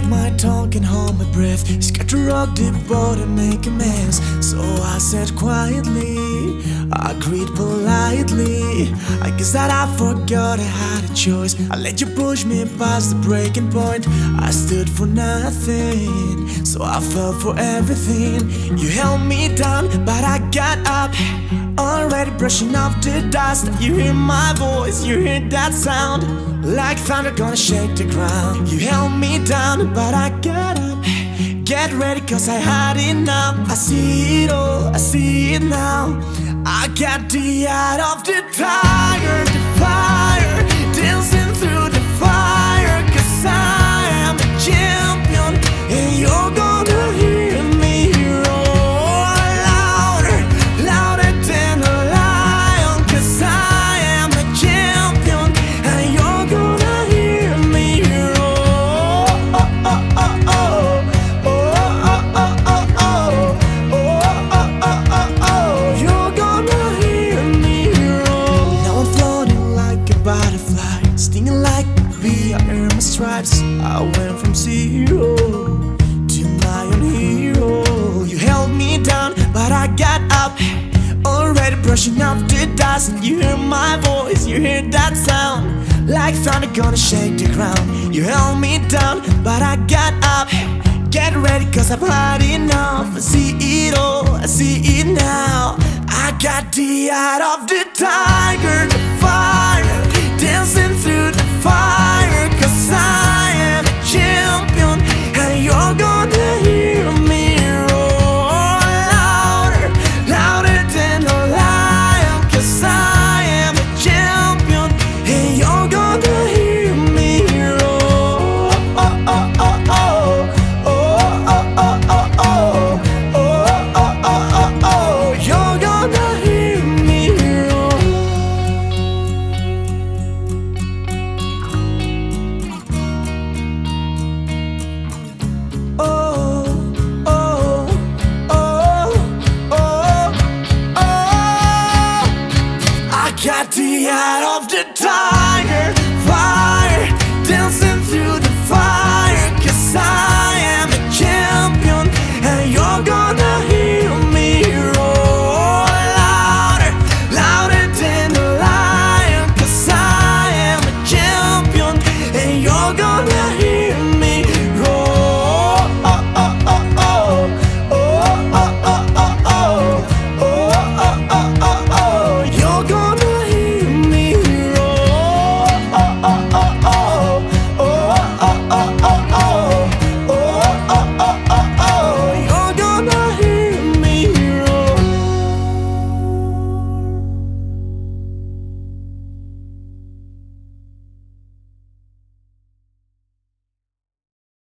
bite my tongue and hold my breath. To rock the boat and make a mess. So I said quietly, I agreed politely. I guess that I forgot I had a choice. I let you push me past the breaking point. I stood for nothing, so I fell for everything. You held me down, but I got up. Already brushing off the dust. You hear my voice, you hear that sound. Like thunder gonna shake the ground. You held me down, but I got up. Get ready, cause I had enough. I see it all, I see it now. I got the eye of the tiger, Stripes. I went from zero to my own hero. You held me down, but I got up. Already brushing off the dust. You hear my voice, you hear that sound. Like thunder gonna shake the ground. You held me down, but I got up. Get ready, cause I've had enough. I see it all, I see it now. I got the eye of the tiger, the eye of the tiger.